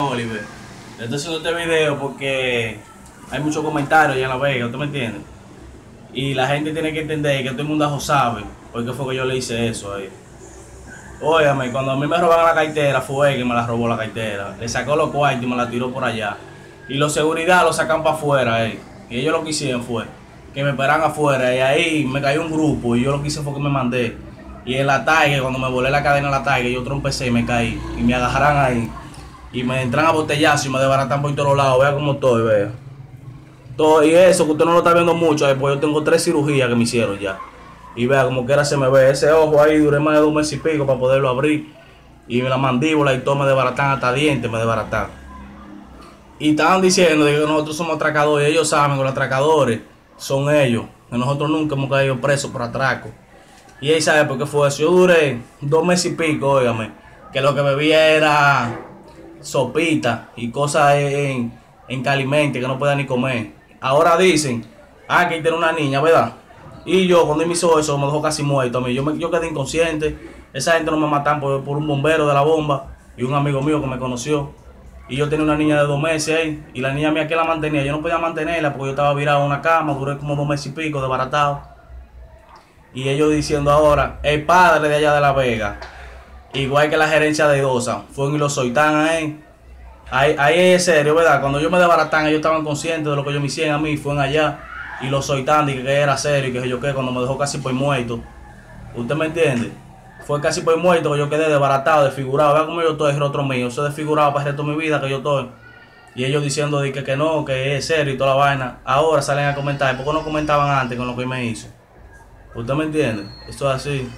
Oliver, estoy haciendo este video porque hay muchos comentarios allá en La Vega, ¿usted me entiende? Y la gente tiene que entender que todo el mundo sabe por qué fue que yo le hice eso ahí. Óigame, cuando a mí me robaron la cartera, fue él que me la robó la cartera. Le sacó los cuartos y me la tiró por allá. Y los seguridad lo sacan para afuera, eh. Y ellos lo que hicieron fue que me esperan afuera y ahí me cayó un grupo y yo lo que hice fue que me mandé. Y en la tarde, cuando me volé la cadena en la tarde, yo trompecé y me caí. Y me agarraron ahí. Y me entran a botellazo y me desbaratan por todos lados. Vea cómo estoy, vea. Todo, y eso que usted no lo está viendo mucho, después yo tengo tres cirugías que me hicieron ya. Y vea como quiera se me ve ese ojo ahí, duré más de dos meses y pico para poderlo abrir. Y la mandíbula y todo me desbaratan hasta dientes, me desbaratan. Y estaban diciendo que nosotros somos atracadores, ellos saben que los atracadores son ellos, que nosotros nunca hemos caído presos por atraco. Y él sabe por qué fue eso. Yo duré dos meses y pico, óigame, que lo que bebía era sopita y cosas en, en calimente que no podía ni comer. Ahora dicen, ah, que tiene una niña, ¿verdad? Y yo, cuando me hizo eso, me dejó casi muerto a mí. Yo, me, yo quedé inconsciente. Esa gente no me matan por, por un bombero de la bomba y un amigo mío que me conoció. Y yo tenía una niña de dos meses ahí. Y la niña mía que la mantenía. Yo no podía mantenerla porque yo estaba virado en una cama. Duré como dos meses y pico desbaratado. Y ellos diciendo ahora, el padre de allá de La Vega, igual que la gerencia de Dosa, fueron y los soitan ahí. Ahí, ahí es serio, ¿verdad? Cuando yo me desbaratan, ellos estaban conscientes de lo que ellos me hicieron a mí, fueron allá y los soitan, y que era serio y que yo qué, cuando me dejó casi por muerto. ¿Usted me entiende? Fue casi por muerto que yo quedé desbaratado, desfigurado. Vea cómo yo estoy, el otro mío. Soy desfigurado para el resto de mi vida que yo estoy. Y ellos diciendo que, que no, que es serio y toda la vaina. Ahora salen a comentar. ¿Por qué no comentaban antes con lo que me hizo? ¿Usted me entiende? Esto es así.